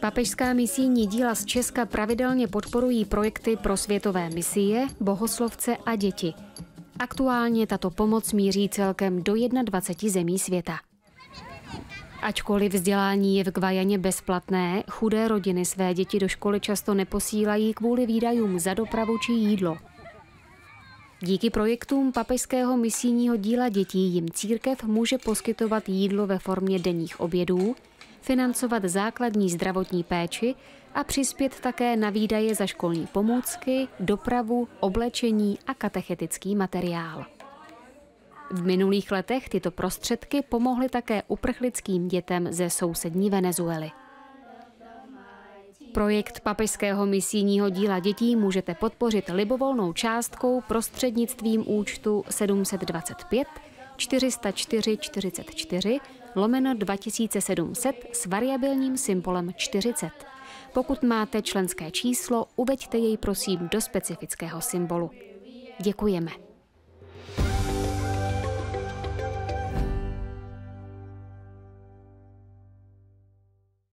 Papežská misijní díla z Česka pravidelně podporují projekty pro světové misie, bohoslovce a děti. Aktuálně tato pomoc míří celkem do 21 zemí světa. Ačkoliv vzdělání je v Gvajaně bezplatné, chudé rodiny své děti do školy často neposílají kvůli výdajům za dopravu či jídlo. Díky projektům papežského misijního díla dětí jim církev může poskytovat jídlo ve formě denních obědů, financovat základní zdravotní péči a přispět také na výdaje za školní pomůcky, dopravu, oblečení a katechetický materiál. V minulých letech tyto prostředky pomohly také uprchlickým dětem ze sousední Venezuely. Projekt papežského misijního díla dětí můžete podpořit libovolnou částkou prostřednictvím účtu 725 404 44 lomeno 2700 s variabilním symbolem 40. Pokud máte členské číslo, uveďte jej prosím do specifického symbolu. Děkujeme.